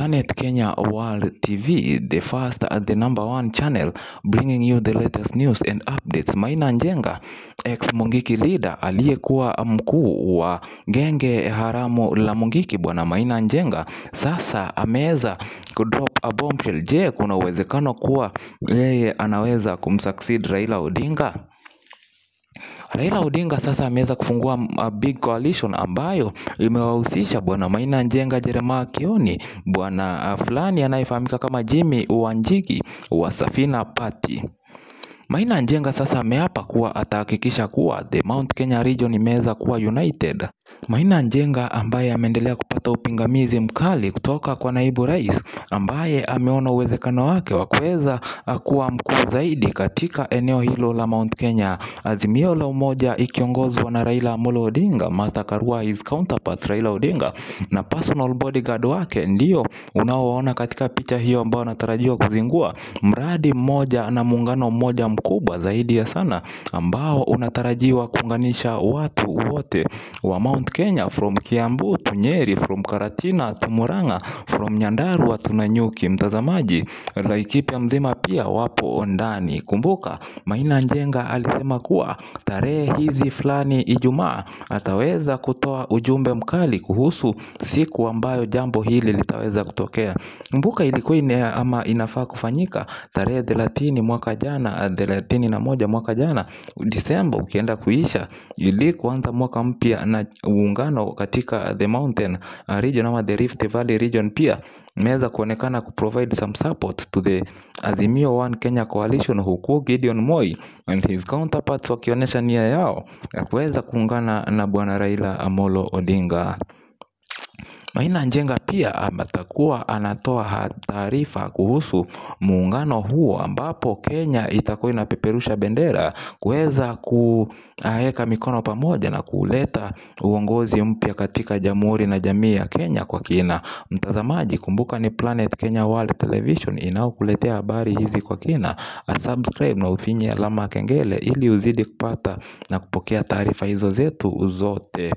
Planet Kenya World TV, the first and the number one channel bringing you the latest news and updates. Maina Njenga, ex Mungiki leader aliyekuwa mkuu wa genge haramu la Mungiki, bwana Maina Njenga sasa ameweza kudrop a bombshell. Je, kuna uwezekano kuwa yeye anaweza kumsucceed Raila Odinga? Raila Odinga sasa ameweza kufungua a big coalition ambayo imewahusisha bwana Maina Njenga, Jeremiah Kioni, bwana fulani anayefahamika kama Jimmy Wanjigi wa Safina Party. Maina Njenga sasa ameapa kuwa atahakikisha kuwa the Mount Kenya region imeweza kuwa united. Maina Njenga ambaye ameendelea kupata upingamizi mkali kutoka kwa naibu rais ambaye ameona uwezekano wake wa kuweza kuwa mkuu zaidi katika eneo hilo la Mount Kenya. Azimio la Umoja ikiongozwa na Raila Amolo Odinga, Martha Karua his counterpart Raila Odinga na personal bodyguard wake ndio unaoona katika picha hiyo ambao anatarajiwa kuzingua mradi mmoja na muungano mmoja mkubwa zaidi ya sana ambao unatarajiwa kuunganisha watu wote wa Mount Kenya from Kiambu to Nyeri, from Karatina to Murang'a, from Nyandarua to Nanyuki. Mtazamaji, Laikipia mzima pia wapo ndani. Kumbuka Maina Njenga alisema kuwa tarehe hizi fulani Ijumaa ataweza kutoa ujumbe mkali kuhusu siku ambayo jambo hili litaweza kutokea. Kumbuka ilikuwa ina, ama inafaa kufanyika tarehe thelathini mwaka jana, thelathini na moja mwaka jana Disemba ukienda kuisha, ili kuanza mwaka mpya na uungano katika the mountain region ama the Rift Valley region pia imeweza kuonekana kuprovide some support to the Azimio One Kenya Coalition, huku Gideon Moi and his counterparts wakionyesha nia yao ya kuweza kuungana na bwana Raila Amolo Odinga. Maina Njenga pia atakuwa anatoa taarifa kuhusu muungano huo ambapo Kenya itakuwa inapeperusha bendera kuweza kuweka mikono pamoja na kuleta uongozi mpya katika jamhuri na jamii ya Kenya kwa kina. Mtazamaji, kumbuka ni Planet Kenya World Television inayokuletea habari hizi kwa kina. Subscribe na ufinye alama kengele ili uzidi kupata na kupokea taarifa hizo zetu zote.